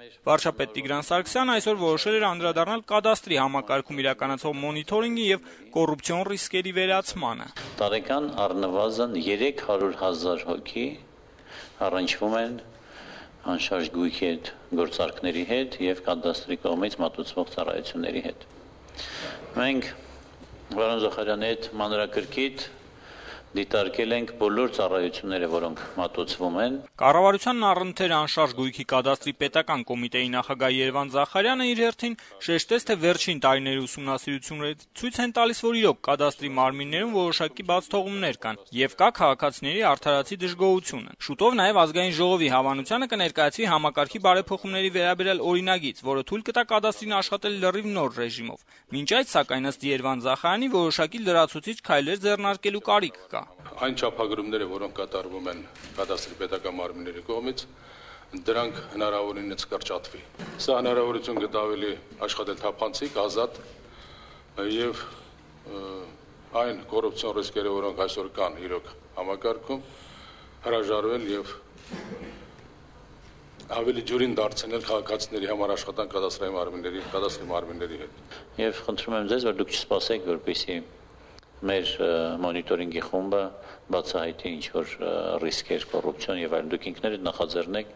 Վարչապետ Տիգրան Սարգսյանը այսօր որոշել էր անդրադառնալ կադաստրի համակարգում իրականացվող մոնիթորինգի եւ կոռուպցիոն ռիսկերի վերացմանը։ Տարեկան առնվազն 300 հազար հոգի առնչվում են անշարժ գույքի հետ գործարքների հետ եւ կադաստրի կողմից մատուցվող ծառայությունների հետ։ Մենք Վարոն Զոխարյանի հետ մանրակրկիտ դիտարկել ենք բոլոր ծառայությունները, որոնք մատուցվում են։ Կառավարությանն առընթեր անշարժ գույքի կադաստրի պետական կոմիտեի նախագահ Երվան Զախարյանը իր հերթին շեշտեց, թե վերջին տարիների ուսումնասիրություններից ցույց են տալիս, որ իրոք կադաստրի մարմիններում որոշակի բացթողումներ կան եւ կա քաղաքացիների արդարացի դժգոհությունը։ Շուտով նաեւ ազգային ժողովի հավանությանը կներկայացվի համակարգի բարեփոխումների վերաբերյալ օրինագիծ, որը թույլ կտա կադաստրին աշխատել լրիվ նոր ռեժիմով։ Մինչ այդ, սակայն ըստ Երվան Զախարյանի որոշակի լրացուցիչ քայլեր ձեռնարկելու կարիք կա կա։ Այն չափագրումները, որոնք կատարվում են կադաստրի պետական մարմինների կողմից, դրանք հնարավորինս կրճատվի։ Սա հնարավորություն կտա ավելի աշխատել թափանցիկ, ազատ եւ այն կոռուպցիոն ռիսկերը, որոնք այսօր կան իրոք համակարգում, հրաժարվել եւ ավելի ջուրին դարձնել քաղաքացիների համար աշխատան կադաստրային մարմինների, կադաստրի մարմինների հետ։ Եվ խնդրում եմ ձեզ, որ դուք չսպասեք, որպեսզի մեր մոնիտորինգի խումբը բացահայտի ինչ որ ռիսկեր, կոռուպցիոն եւ այլն։ Դուք ինքներդ նախաձեռնեք